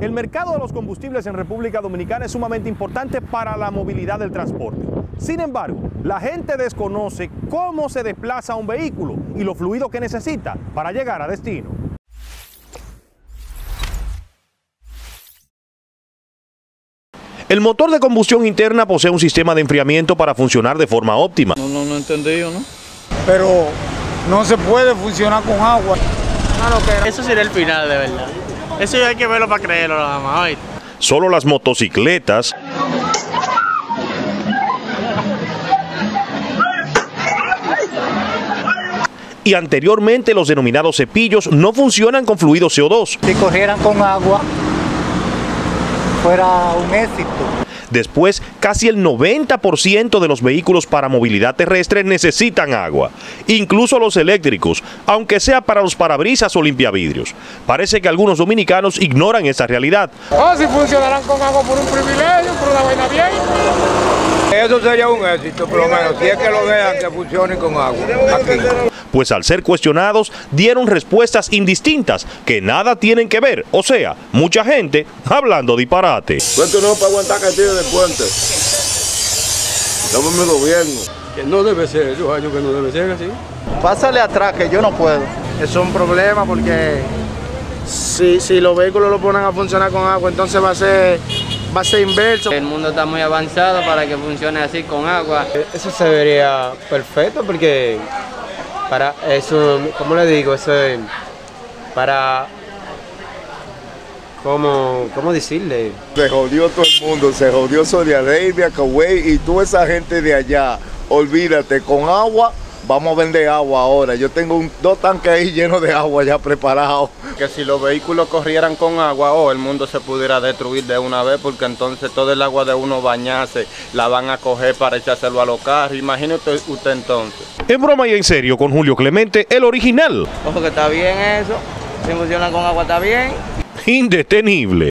El mercado de los combustibles en República Dominicana es sumamente importante para la movilidad del transporte. Sin embargo, la gente desconoce cómo se desplaza un vehículo y los fluidos que necesita para llegar a destino. El motor de combustión interna posee un sistema de enfriamiento para funcionar de forma óptima. No, no, no entendí yo, ¿no? Pero no se puede funcionar con agua. Eso sería el final, de verdad. Eso hay que verlo para creerlo nada más. Solo las motocicletas y anteriormente los denominados cepillos no funcionan con fluido CO2. Si corrieran con agua, fuera un éxito. Después, casi el 90% de los vehículos para movilidad terrestre necesitan agua, incluso los eléctricos, aunque sea para los parabrisas o limpiavidrios. Parece que algunos dominicanos ignoran esa realidad. Oh, si funcionarán con agua por un privilegio, por una vaina bien. Eso sería un éxito, por lo menos, si es que lo dejan que funcione con agua. Aquí. pues al ser cuestionados dieron respuestas indistintas que nada tienen que ver, o sea, mucha gente hablando disparate. Esto no para aguantar castillo de puente. Estamos en el gobierno. Que no debe ser, yo hallo que no debe ser así. Pásale atrás que yo no puedo. Es un problema porque si, si los vehículos lo ponen a funcionar con agua, entonces va a ser va a ser inverso. El mundo está muy avanzado para que funcione así con agua. Eso se vería perfecto porque para eso, ¿cómo le digo? Eso es para ¿Cómo, ¿Cómo decirle? Se jodió todo el mundo, se jodió Saudi Arabia, Kuwait y toda esa gente de allá. Olvídate, con agua, vamos a vender agua ahora. Yo tengo un, dos tanques ahí llenos de agua ya preparados. Que si los vehículos corrieran con agua, oh, el mundo se pudiera destruir de una vez, porque entonces todo el agua de uno bañarse la van a coger para echárselo a los carros. Imagínate usted, usted entonces. En broma y en serio con Julio Clemente, el original, Ojo que está bien eso. Si funcionan con agua está bien. indetenible.